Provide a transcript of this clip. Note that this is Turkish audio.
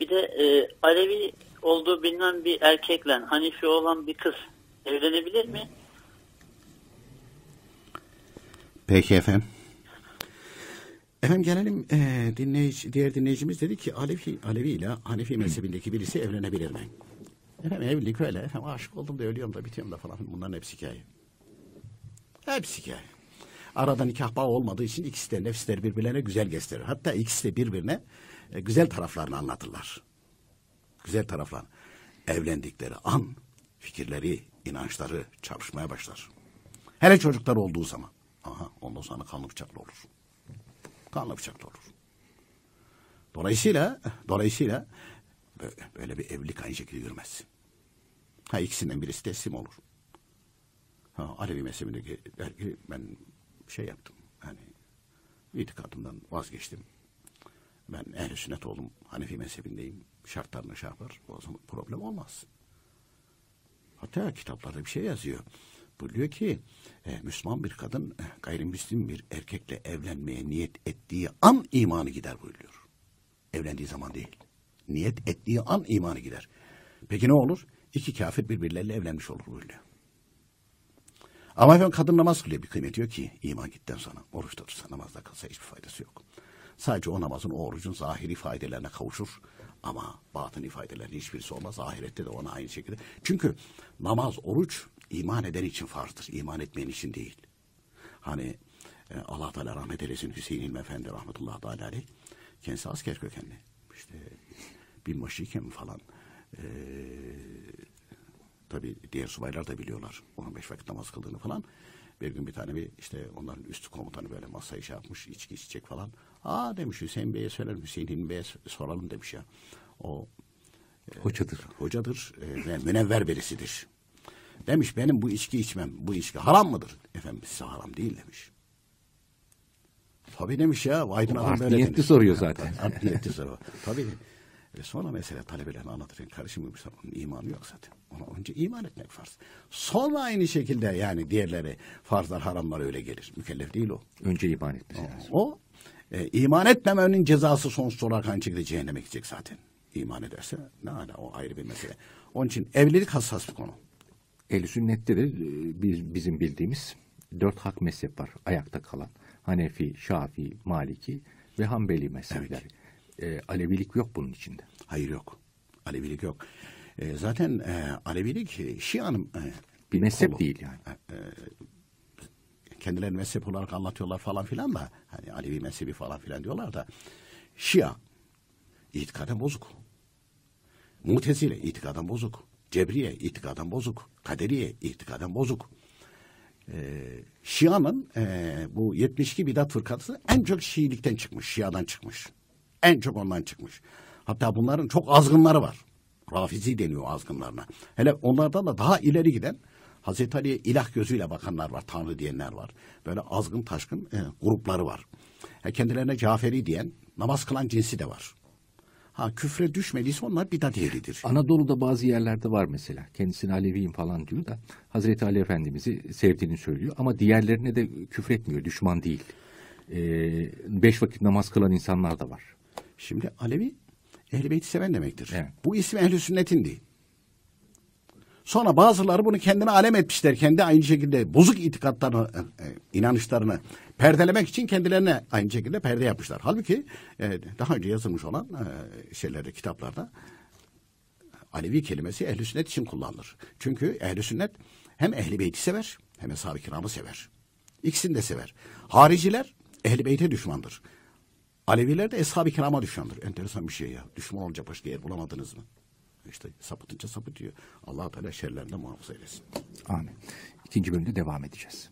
Bir de e, Alevi olduğu bilinen bir erkekle Hanifi olan bir kız evlenebilir mi? Peki efendim. Efendim gelelim e, dinleyici, diğer dinleyicimiz dedi ki Alevi, Alevi ile Hanefi mezhebindeki birisi evlenebilir mi? Efendim evlilik öyle. Efendim aşık oldum da ölüyorum da bitiyorum da falan. Bunların hepsi hikaye. Hepsi hikaye. Arada nikah bağı olmadığı için ikisi de nefisleri birbirlerine güzel gösterir. Hatta ikisi de birbirine e, güzel taraflarını anlatırlar. Güzel taraflar. Evlendikleri an fikirleri, inançları çarpışmaya başlar. Hele çocuklar olduğu zaman. Aha, ondan sonra kanlı bıçaklı olur. Kanlı bıçaklı olur. Dolayısıyla, dolayısıyla böyle, bir evlilik aynı şekilde yürümez. Ha ikisinden birisi teslim olur. Ha, Alevi mezhebindeki ki ben şey yaptım. Hani itikadımdan vazgeçtim. Ben ehl sünnet oldum. Hanefi mezhebindeyim. Şartlarını şey yapar. O zaman problem olmaz. Hatta kitaplarda bir şey yazıyor. Buyuruyor ki e, Müslüman bir kadın e, gayrimüslim bir erkekle evlenmeye niyet ettiği an imanı gider buyuruyor. Evlendiği zaman değil. Niyet ettiği an imanı gider. Peki ne olur? İki kafir birbirleriyle evlenmiş olur buyuruyor. Ama efendim kadın namaz kılıyor bir kıymet diyor ki iman gitten sonra oruç tutursa namazda kalsa hiçbir faydası yok. Sadece o namazın o orucun zahiri faydelerine kavuşur ama batın ifadelerinin hiçbirisi olmaz. Ahirette de ona aynı şekilde. Çünkü namaz, oruç iman eden için farzdır. İman etmeyen için değil. Hani e, Allah Teala rahmet eylesin Hüseyin İlmi Efendi rahmetullahi teala aleyh. Kendisi asker kökenli. İşte binbaşıyken falan e, tabi diğer subaylar da biliyorlar. 15 vakit namaz kıldığını falan. Bir gün bir tane bir işte onların üstü komutanı böyle masayı şey yapmış içki içecek falan. Aa demiş Hüseyin Bey'e söylerim Hüseyin Bey'e soralım demiş ya. O e, hocadır. Hocadır e, ve münevver birisidir. Demiş benim bu içki içmem bu içki haram mıdır? Efendim size haram değil demiş. Tabii demiş ya Aydın adam böyle niyetli demiş. soruyor zaten. Art niyetli soruyor. Tabii. Ve sonra mesela talebelerine anlatırken karışımıymış onun imanı yok zaten. Ona önce iman etmek farz. Sonra aynı şekilde yani diğerleri farzlar haramlar öyle gelir. Mükellef değil o. Önce iman etmesi lazım. O e, iman etmemenin cezası sonsuz olarak aynı şekilde cehenneme gidecek zaten. İman ederse ne hala o ayrı bir mesele. Onun için evlilik hassas bir konu. Ehl-i sünnette de e, biz, bizim bildiğimiz dört hak mezhep var ayakta kalan. Hanefi, Şafii, Maliki ve Hanbeli mezhepler. Evet. E, Alevilik yok bunun içinde. Hayır yok. Alevilik yok. E, zaten e, Alevilik Şia'nın e, bir mezhep kolu. değil yani. E, e, kendilerini mezhep olarak anlatıyorlar falan filan da hani Alevi mezhebi falan filan diyorlar da Şia itikaden bozuk. Mutezile itikaden bozuk. Cebriye itikaden bozuk. Kaderiye itikaden bozuk. Ee, Şia'nın e, bu 72 bidat fırkası en çok Şiilikten çıkmış. Şia'dan çıkmış. En çok ondan çıkmış. Hatta bunların çok azgınları var. Rafizi deniyor azgınlarına. Hele onlardan da daha ileri giden Hazreti Ali'ye ilah gözüyle bakanlar var, tanrı diyenler var. Böyle azgın taşkın e, grupları var. E, kendilerine Caferi diyen, namaz kılan cinsi de var. Ha küfre düşmediyse onlar bidat ehlidir. Anadolu'da bazı yerlerde var mesela. Kendisini Aleviyim falan diyor da Hazreti Ali Efendimiz'i sevdiğini söylüyor ama diğerlerine de küfretmiyor, düşman değil. Ee, beş vakit namaz kılan insanlar da var. Şimdi Alevi Ehl-i Beyt'i seven demektir. Evet. Bu isim Ehl-i Sünnet'in değil. Sonra bazıları bunu kendine alem etmişler. Kendi aynı şekilde bozuk itikatlarını, e, e, inanışlarını perdelemek için kendilerine aynı şekilde perde yapmışlar. Halbuki e, daha önce yazılmış olan şeylerde, kitaplarda Alevi kelimesi ehl sünnet için kullanılır. Çünkü ehl sünnet hem ehli beyti sever hem eshab-ı kiramı sever. İkisini de sever. Hariciler ehli beyte düşmandır. Aleviler de eshab-ı kirama düşmandır. Enteresan bir şey ya. Düşman olacak başka yer bulamadınız mı? İşte sapıtınca sapıtıyor. Allah Teala şerlerinden muhafaza eylesin. Amin. İkinci bölümde devam edeceğiz.